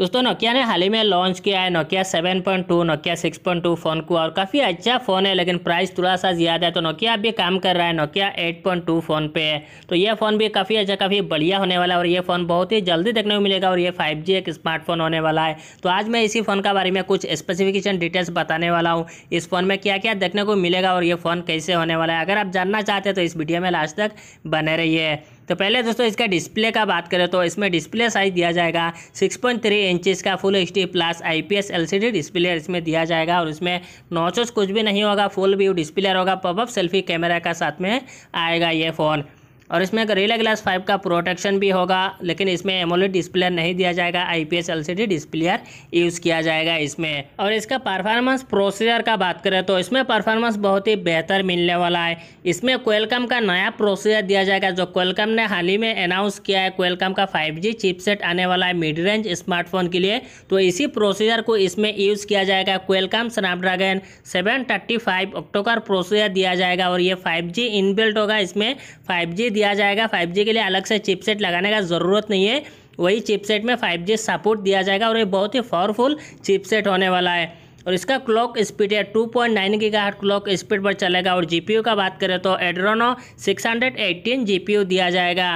दोस्तों नोकिया ने हाल ही में लॉन्च किया है नोकिया 7.2 नोकिया 6.2 फ़ोन को और काफ़ी अच्छा फ़ोन है, लेकिन प्राइस थोड़ा सा ज़्यादा है तो नोकिया अभी काम कर रहा है नोकिया 8.2 फ़ोन पे। है तो ये फ़ोन भी काफ़ी अच्छा काफ़ी बढ़िया होने वाला है और ये फ़ोन बहुत ही जल्दी देखने को मिलेगा और ये फाइव एक स्मार्टफ़ोन होने वाला है। तो आज मैं इसी फ़ोन का बारे में कुछ स्पेसिफिकेशन डिटेल्स बताने वाला हूँ, इस फ़ोन में क्या क्या देखने को मिलेगा और ये फ़ोन कैसे होने वाला है। अगर आप जानना चाहते हैं तो इस वीडियो में लास्ट तक बने रहिए। तो पहले दोस्तों, इसका डिस्प्ले का बात करें तो इसमें डिस्प्ले साइज़ दिया जाएगा। 6.3 इंचेस का full H D plus I P S L C D display इसमें दिया जाएगा और इसमें नोचोस कुछ भी नहीं होगा फुल व्यू डिस्प्ले होगा पॉपअप सेल्फी कैमरा का साथ में आएगा ये फ़ोन और इसमें गोरिल्ला ग्लास फाइव का प्रोटेक्शन भी होगा, लेकिन इसमें एमोलेड डिस्प्ले नहीं दिया जाएगा आईपीएस एलसीडी डिस्प्ले यूज़ किया जाएगा इसमें। और इसका परफॉर्मेंस प्रोसीजर का बात करें तो इसमें परफॉर्मेंस बहुत ही बेहतर मिलने वाला है। इसमें क्वेलकम का नया प्रोसीजर दिया जाएगा, जो क्वेलकम ने हाल ही में अनाउंस किया है। क्वेलकम का फाइव जी चिपसेट आने वाला है मिड रेंज स्मार्टफ़ोन के लिए। तो इसी प्रोसीजर को इसमें यूज़ किया जाएगा। Qualcomm Snapdragon seven thirty five octacore processor दिया जाएगा और ये फाइव जी इनबिल्ट होगा। इसमें फाइव जी दिया जाएगा। 5G के लिए अलग से चिपसेट लगाने का ज़रूरत नहीं है। वही चिपसेट में 5G सपोर्ट दिया जाएगा और ये बहुत ही पावरफुल चिपसेट होने वाला है। और इसका क्लॉक स्पीड है 2.9 पॉइंट क्लॉक स्पीड पर चलेगा। और जीपीयू का बात करें तो एड्रोनो 618 जीपीयू दिया जाएगा।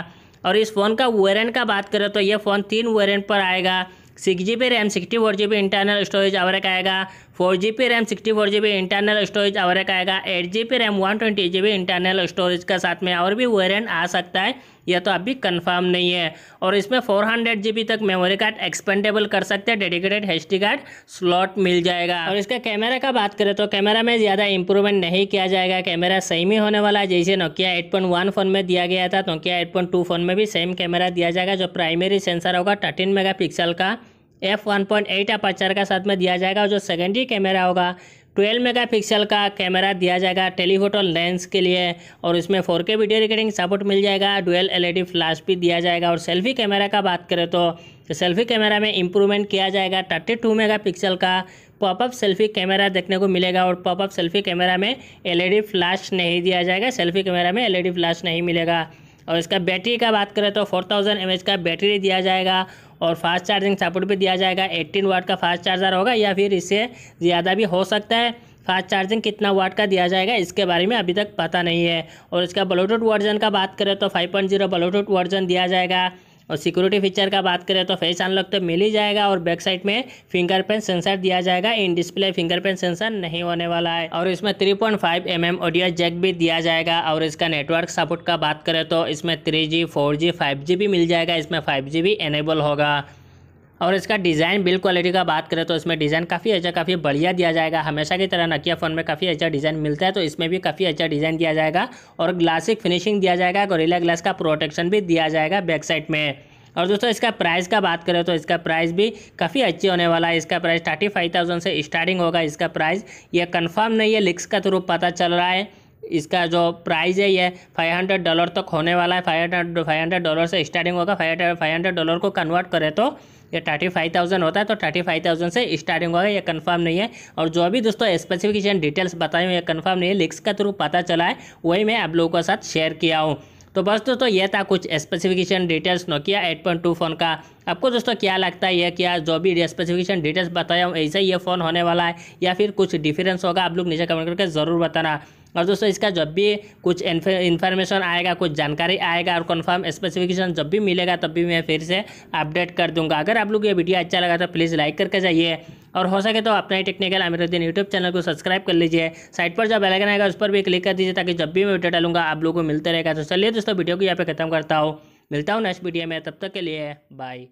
और इस फ़ोन का वेरिएंट का बात करें तो ये फ़ोन तीन वेरिएंट पर आएगा। Six G B RAM sixty four G B internal storage आवरेक आएगा। Four G B RAM, sixty four G B internal storage और एक आएगा eight G B RAM, one twenty G B internal storage का साथ में और भी वेरियंट आ सकता है, यह तो अभी कंफर्म नहीं है। और इसमें फोर हंड्रेड जी बी तक मेमोरी कार्ड एक्सपेंडेबल कर सकते हैं dedicated H D card slot मिल जाएगा। और इसका कैमरा का बात करें तो कैमरा में ज़्यादा इंप्रूवमेंट नहीं किया जाएगा कैमरा सेम ही होने वाला है, जैसे Nokia eight point one phone में दिया गया था Nokia eight point two phone में भी सेम कैमरा दिया जाएगा, जो प्राइमरी सेंसर होगा थर्टीन मेगा पिक्सल का। F one point eight aperture का साथ में दिया जाएगा और जो सेकेंडरी कैमरा होगा ट्वेल्व मेगापिक्सल का कैमरा दिया जाएगा टेलीफोटो लेंस के लिए और इसमें फोर के वीडियो रिकॉर्डिंग सपोर्ट मिल जाएगा डुअल एलईडी फ्लैश भी दिया जाएगा और सेल्फी कैमरा का बात करें तो सेल्फी कैमरा में इंप्रूवमेंट किया जाएगा थर्टी टू मेगापिक्सल का पॉपअप सेल्फी कैमरा देखने को मिलेगा और पॉपअप सेल्फी कैमरा में एलईडी फ्लैश नहीं दिया जाएगा सेल्फी कैमरा में एलईडी फ्लैश नहीं मिलेगा। और इसका बैटरी का बात करें तो फोर थाउज़ेंड एम का बैटरी दिया जाएगा और फास्ट चार्जिंग सपोर्ट भी दिया जाएगा। एट्टीन वाट का फास्ट चार्जर होगा या फिर इससे ज़्यादा भी हो सकता है। फास्ट चार्जिंग कितना वाट का दिया जाएगा, इसके बारे में अभी तक पता नहीं है। और इसका ब्लूटूथ वर्जन का बात करें तो five point zero bluetooth version दिया जाएगा। और सिक्योरिटी फीचर का बात करें तो फेस अनलॉक तो मिल ही जाएगा और बैक साइड में फिंगरप्रिंट सेंसर दिया जाएगा। इन डिस्प्ले फिंगरप्रिंट सेंसर नहीं होने वाला है। और इसमें 3.5 point five M M audio jack भी दिया जाएगा और इसका नेटवर्क सपोर्ट का बात करें तो इसमें three G four G five G भी मिल जाएगा। इसमें फाइव जी भी एनेबल होगा। और इसका डिज़ाइन बिल्ड क्वालिटी का बात करें तो इसमें डिज़ाइन काफ़ी अच्छा काफ़ी बढ़िया दिया जाएगा। हमेशा की तरह नकिया फ़ोन में काफ़ी अच्छा डिज़ाइन मिलता है तो इसमें भी काफ़ी अच्छा डिज़ाइन दिया जाएगा और ग्लासिक फिनिशिंग दिया जाएगा गोरिल्ला ग्लास का प्रोटेक्शन भी दिया जाएगा बैक साइड में। और दोस्तों, इसका प्राइस का बात करें तो इसका प्राइस भी काफ़ी अच्छी होने वाला है। इसका प्राइस थर्टी फाइव थाउज़ेंड से स्टार्टिंग होगा। इसका प्राइस ये कन्फर्म नहीं है लिक्स का थ्रू पता चल रहा है। इसका जो प्राइस है, ये फाइव हंड्रेड डॉलर तक होने वाला है। Five hundred five hundred dollar से स्टार्टिंग होगा। Five hundred five hundred dollar को कन्वर्ट करें तो ये थर्टी फाइव थाउज़ेंड होता है तो थर्टी फाइव थाउज़ेंड से स्टार्टिंग होगा। ये कंफर्म नहीं है। और जो भी दोस्तों स्पेसिफिकेशन डिटेल्स बताई हूँ, ये कंफर्म नहीं है। लिक्स का थ्रू पता चला है, वही मैं आप लोगों के साथ शेयर किया हूँ। तो बस दोस्तों, ये था कुछ स्पेसिफिकेशन डिटेल्स नोकिया 8.2 फ़ोन का। आपको दोस्तों क्या लगता है, ये क्या जो भी स्पेसिफिकेशन डिटेल्स बताया हूँ, ऐसा ही ये फ़ोन होने वाला है, या फिर कुछ डिफरेंस होगा, आप लोग नीचे कमेंट करके ज़रूर बताना। और दोस्तों, इसका जब भी कुछ इन्फॉर्मेशन आएगा, कुछ जानकारी आएगा और कन्फर्म स्पेसिफिकेशन जब भी मिलेगा, तब भी मैं फिर से अपडेट कर दूँगा। अगर आप लोग ये वीडियो अच्छा लगा तो प्लीज़ लाइक करके जाइए। और हो सके तो अपना ही टेक्निकल अमीरुद्दीन यूट्यूब चैनल को सब्सक्राइब कर लीजिए। साइट पर जब बेलाइकन आएगा, उस पर भी क्लिक कर दीजिए, ताकि जब भी मैं वीडियो डालूँगा, आप लोगों को मिलते रहेगा। तो चलिए दोस्तों वीडियो को यहाँ पे खत्म करता हूँ। मिलता हूँ नेक्स्ट वीडियो में, तब तक के लिए बाय